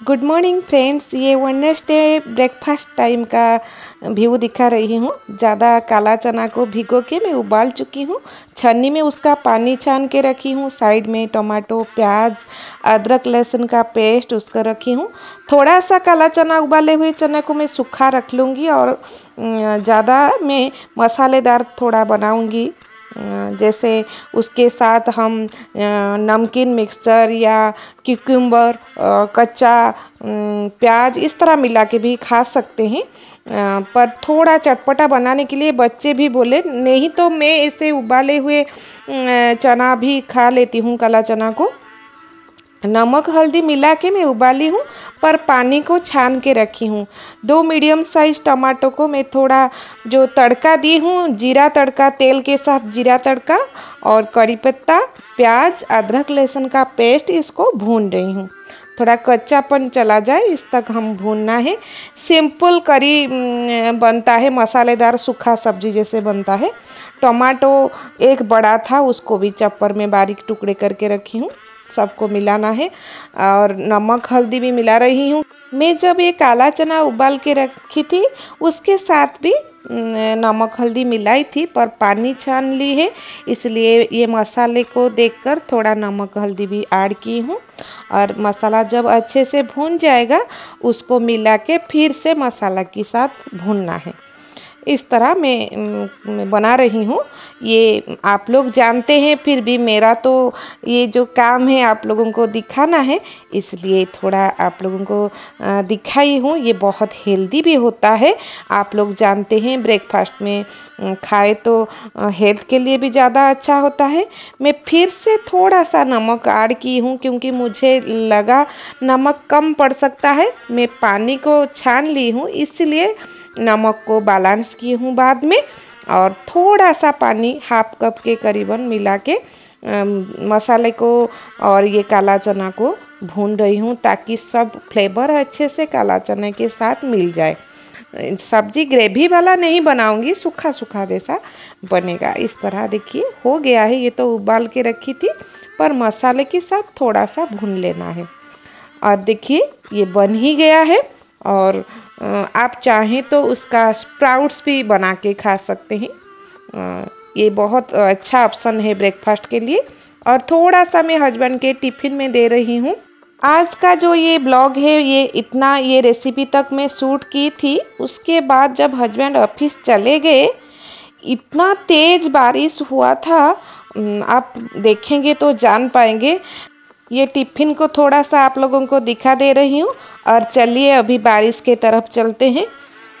Good morning friends ये Wednesday breakfast time का view दिखा रही हूँ। ज़्यादा काला चना को भिगो के मैं उबाल चुकी हूँ। छन्नी में उसका पानी छान के रखी हूँ। साइड में टमाटो, प्याज, अदरक, लहसुन का पेस्ट उसका रखी हूँ। थोड़ा सा काला चना उबाले हुए चना को मैं सूखा रख लूँगी और ज़्यादा मैं मसालेदार थोड़ा बनाऊँगी। जैसे उसके साथ हम नमकीन मिक्सचर या क्यूकम्बर कच्चा प्याज इस तरह मिला के भी खा सकते हैं। पर थोड़ा चटपटा बनाने के लिए बच्चे भी बोले, नहीं तो मैं इसे उबाले हुए चना भी खा लेती हूँ, काला चना को। नमक हल्दी मिला के मैं उबाली हूँ पर पानी को छान के रखी हूँ। दो मीडियम साइज़ टमाटो को मैं थोड़ा जो तड़का दी हूँ, जीरा तड़का, तेल के साथ जीरा तड़का और कड़ी पत्ता, प्याज, अदरक, लहसुन का पेस्ट इसको भून रही हूँ। थोड़ा कच्चापन चला जाए, इस तक हम भूनना है। सिंपल करी बनता है, मसालेदार सूखा सब्ज़ी जैसे बनता है। टमाटो एक बड़ा था, उसको भी चप्पर में बारीक टुकड़े करके रखी हूँ। सबको मिलाना है और नमक, हल्दी भी मिला रही हूँ। मैं जब ये काला चना उबाल के रखी थी, उसके साथ भी नमक, हल्दी मिलाई थी, पर पानी छान ली है, इसलिए ये मसाले को देखकर थोड़ा नमक, हल्दी भी ऐड की हूँ। और मसाला जब अच्छे से भून जाएगा, उसको मिला के फिर से मसाला के साथ भूनना है। इस तरह मैं बना रही हूँ। ये आप लोग जानते हैं, फिर भी मेरा तो ये जो काम है आप लोगों को दिखाना है, इसलिए थोड़ा आप लोगों को दिखाई हूँ। ये बहुत हेल्दी भी होता है। आप लोग जानते हैं, ब्रेकफास्ट में खाए तो हेल्थ के लिए भी ज़्यादा अच्छा होता है। मैं फिर से थोड़ा सा नमक ऐड की हूँ, क्योंकि मुझे लगा नमक कम पड़ सकता है। मैं पानी को छान ली हूँ, इसलिए नमक को बैलेंस की हूँ बाद में और थोड़ा सा पानी हाफ़ कप के करीबन मिला के आ, मसाले को और ये काला चना को भून रही हूँ ताकि सब फ्लेवर अच्छे से काला चने के साथ मिल जाए। सब्ज़ी ग्रेवी वाला नहीं बनाऊँगी सूखा सूखा जैसा बनेगा। इस तरह देखिए हो गया है ये तो उबाल के रखी थी पर मसाले के साथ थोड़ा सा भून लेना है। और देखिए ये बन ही गया है और आप चाहें तो उसका स्प्राउट्स भी बना के खा सकते हैं। ये बहुत अच्छा ऑप्शन है ब्रेकफास्ट के लिए। और थोड़ा सा मैं हस्बैंड के टिफ़िन में दे रही हूँ। आज का जो ये ब्लॉग है, ये इतना ये रेसिपी तक मैं शूट की थी। उसके बाद जब हस्बैंड ऑफ़िस चले गए, इतना तेज़ बारिश हुआ था आप देखेंगे तो जान पाएँगे। ये टिफ़िन को थोड़ा सा आप लोगों को दिखा दे रही हूँ और चलिए अभी बारिश के तरफ़ चलते हैं।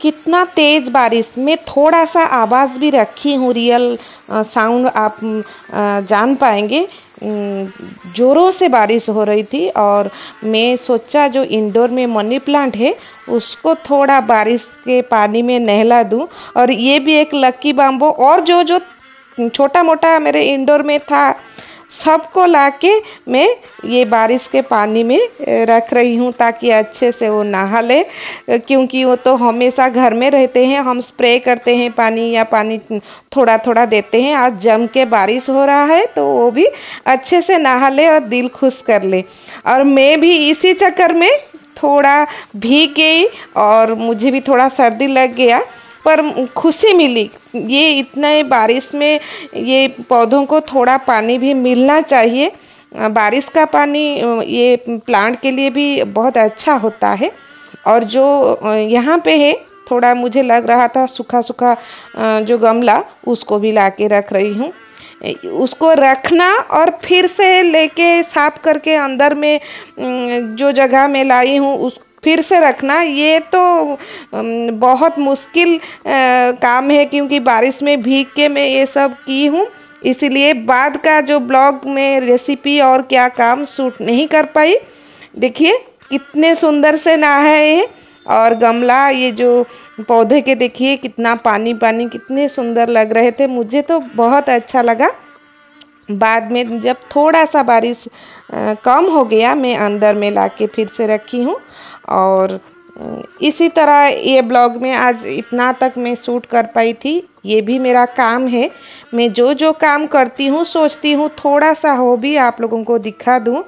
कितना तेज़ बारिश, में थोड़ा सा आवाज़ भी रखी हूँ रियल साउंड आप जान पाएँगे। ज़ोरों से बारिश हो रही थी और मैं सोचा जो इंडोर में मनी प्लांट है, उसको थोड़ा बारिश के पानी में नहला दूँ। और ये भी एक लक्की बाम्बो और जो जो छोटा मोटा मेरे इंडोर में था सबको लाके मैं ये बारिश के पानी में रख रही हूँ ताकि अच्छे से वो नहा ले क्योंकि वो तो हमेशा घर में रहते हैं, हम स्प्रे करते हैं पानी या पानी थोड़ा थोड़ा देते हैं। आज जम के बारिश हो रहा है तो वो भी अच्छे से नहा ले और दिल खुश कर ले। और मैं भी इसी चक्कर में थोड़ा भीग गई और मुझे भी थोड़ा सर्दी लग गया। पर खुशी मिली। ये इतने बारिश में ये पौधों को थोड़ा पानी भी मिलना चाहिए। बारिश का पानी ये प्लांट के लिए भी बहुत अच्छा होता है। और जो यहाँ पे है, थोड़ा मुझे लग रहा था सूखा सूखा जो गमला, उसको भी ला के रख रही हूँ। उसको रखना और फिर से लेके साफ़ करके अंदर में जो जगह में लाई हूँ, उस फिर से रखना। ये तो बहुत मुश्किल काम है क्योंकि बारिश में भीग के मैं ये सब की हूँ। इसीलिए बाद का जो ब्लॉग में रेसिपी और क्या काम शूट नहीं कर पाई। देखिए, कितने सुंदर से नहाए हैं और गमला, ये जो पौधे के देखिए, कितना पानी पानी कितने सुंदर लग रहे थे। मुझे तो बहुत अच्छा लगा। बाद में जब थोड़ा सा बारिश कम हो गया, मैं अंदर में ला के फिर से रखी हूँ। और इसी तरह ये ब्लॉग में आज इतना तक मैं शूट कर पाई थी। ये भी मेरा काम है। मैं जो जो काम करती हूँ, सोचती हूँ थोड़ा सा हो भी आप लोगों को दिखा दूँ।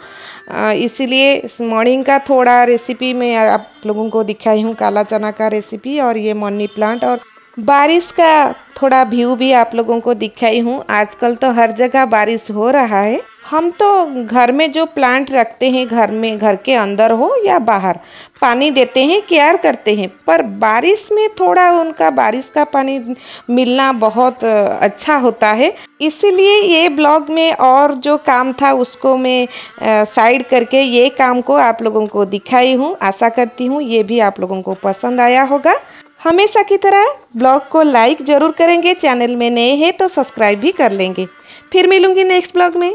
इसीलिए मॉर्निंग का थोड़ा रेसिपी मैं आप लोगों को दिखाई हूँ, काला चना का रेसिपी और ये मनी प्लांट और बारिश का थोड़ा व्यू भी आप लोगों को दिखाई हूँ। आजकल तो हर जगह बारिश हो रहा है। हम तो घर में जो प्लांट रखते हैं, घर में, घर के अंदर हो या बाहर, पानी देते हैं केयर करते हैं, पर बारिश में थोड़ा उनका बारिश का पानी मिलना बहुत अच्छा होता है। इसीलिए ये ब्लॉग में और जो काम था उसको मैं साइड करके ये काम को आप लोगों को दिखाई हूँ। आशा करती हूँ ये भी आप लोगों को पसंद आया होगा। हमेशा की तरह ब्लॉग को लाइक ज़रूर करेंगे चैनल में नए हैं तो सब्सक्राइब भी कर लेंगे। फिर मिलूँगी नेक्स्ट ब्लॉग में।